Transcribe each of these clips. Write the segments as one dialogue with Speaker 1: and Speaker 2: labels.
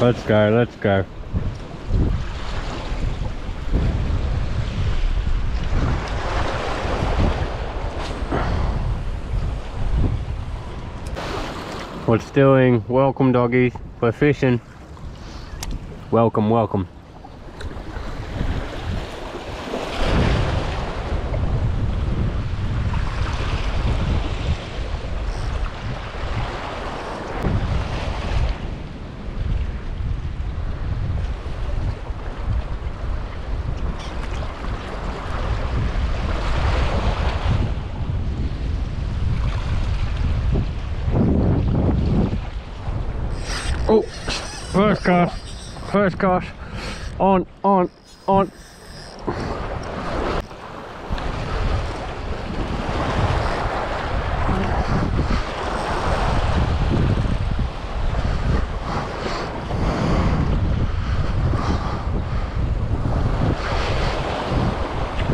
Speaker 1: Let's go, let's go. What's doing? Welcome doggies. We're fishing. Welcome, welcome. Oh, first cast, first cast. On, on, on.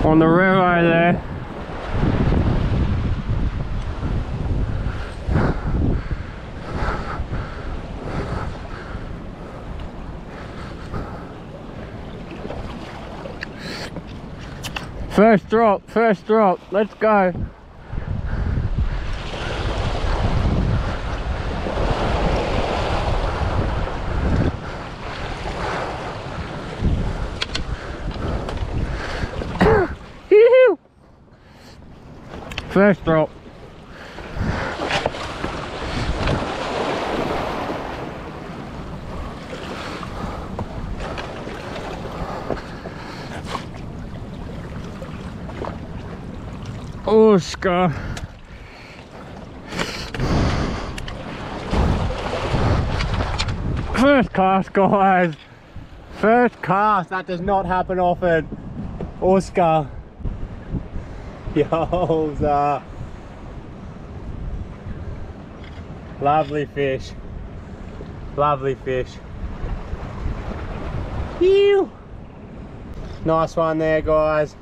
Speaker 1: On the river there. First drop, first drop, let's go. First drop. Oscar. First cast, guys. First cast. That does not happen often. Oscar. Yowza. Lovely fish. Lovely fish. Phew. Nice one there, guys.